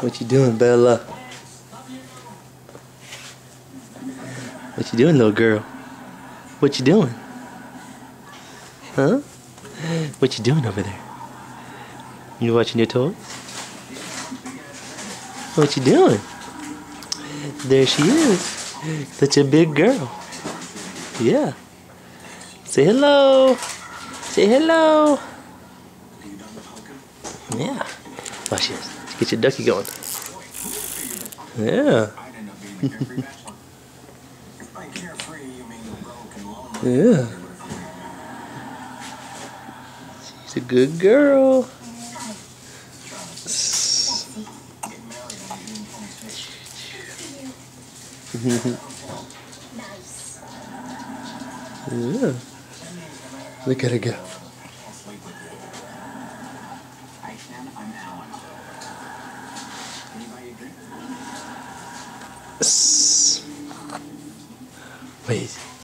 What you doing, Bella? What you doing, little girl? What you doing? Huh? What you doing over there? You watching your toys? What you doing? There she is. Such a big girl. Yeah. Say hello. Say hello. Yeah. Watch this. Get your ducky going. Yeah. yeah. She's a good girl. yeah. Look at her go. Wait.